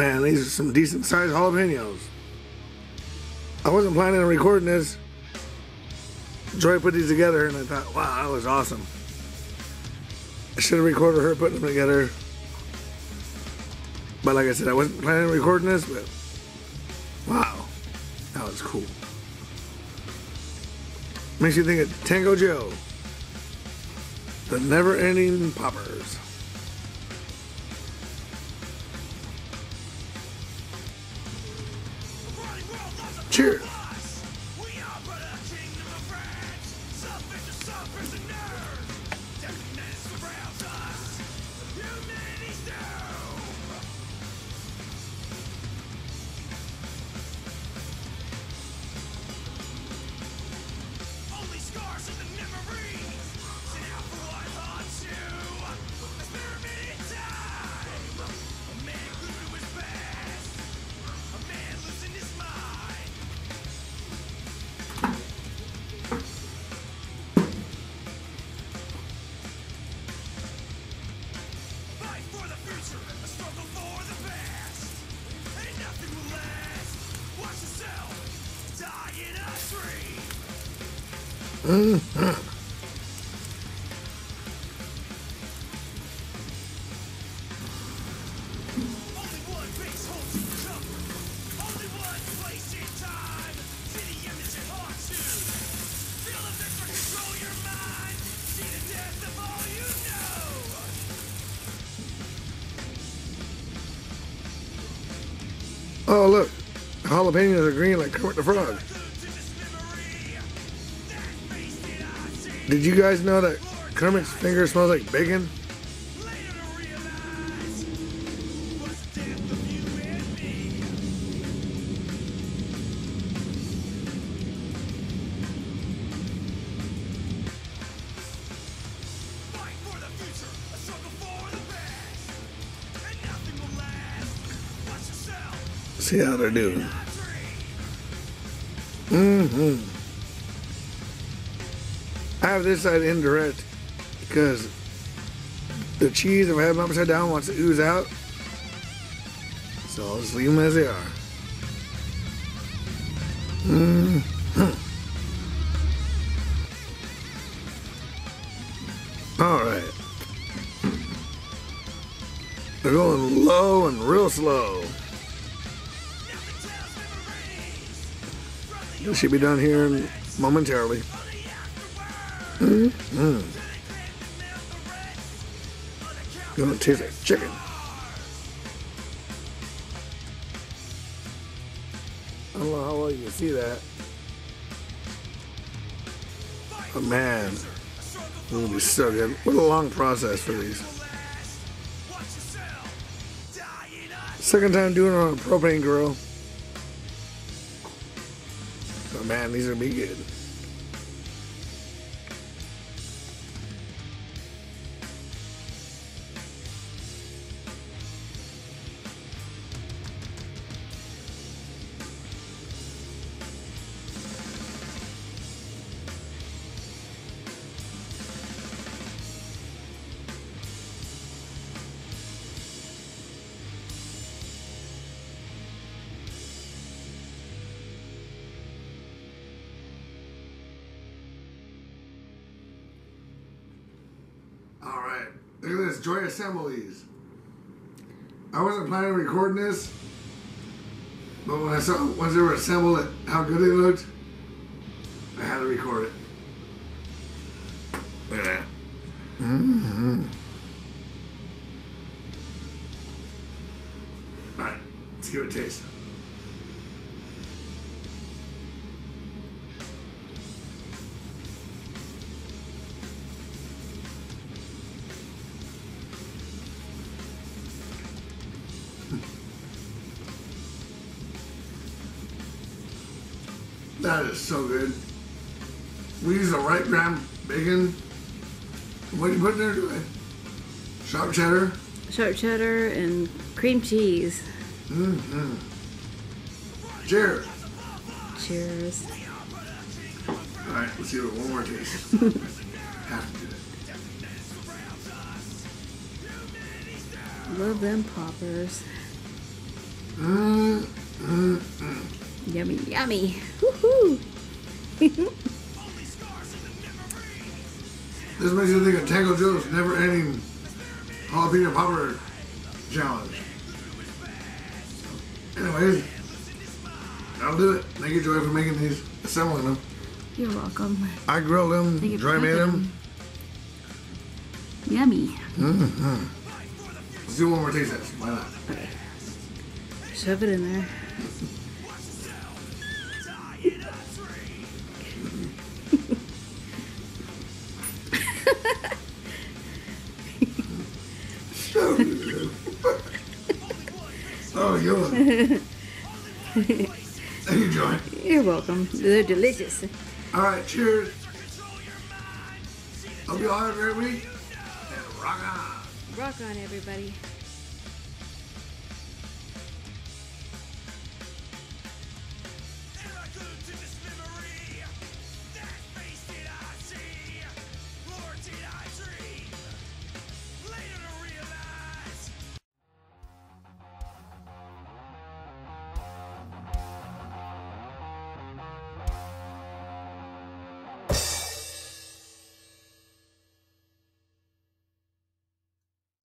Man, these are some decent sized jalapenos. I wasn't planning on recording this. Joi put these together and I thought, wow, that was awesome. I should have recorded her putting them together. But like I said, I wasn't planning on recording this, but wow, that was cool. Makes you think of Tango Joe, the never ending poppers. Cheers. Oh, look. Jalapenos are green like Kermit the Frog. Did you guys know that Kermit's finger smells like bacon? See how they're doing. Mm-hmm. I have this side indirect because the cheese, if I have them upside down, wants to ooze out. So I'll just leave them as they are. Mm-hmm. All right. They're going low and real slow. It should be done here momentarily. Mm-hmm. Gonna taste like chicken. I don't know how well you can see that. But man, it's gonna be so good. What a long process for these. Second time doing it on a propane grill. But man, these are be good. All right, look at this, Joi Assemblies. I wasn't planning on recording this, but when I saw once they were assembled, it, how good they looked, I had to record it. Look at that. Mm-hmm. All right, let's give it a taste. That is so good. We use the Wright brand bacon. What do you put in there, Joi? Sharp cheddar. Sharp cheddar and cream cheese. Mm-hmm. Cheers. Cheers. All right, let's give it one more taste. Have to do it. Love them poppers. Mm, mm, mm. Yummy, yummy. Woohoo! This makes you think of Tango Joe's never ending jalapeno popper challenge. Anyways, that'll do it. Thank you, Joi, for making these, assembling them. You're welcome. I grilled them, dry made them. Yummy. Mm-hmm. Let's do one more taste test. Why not? Okay. Shove it in there. Thank you, Joi. You're welcome. They're delicious. All right, cheers. Hope you all have a great week. And rock on. Rock on, everybody.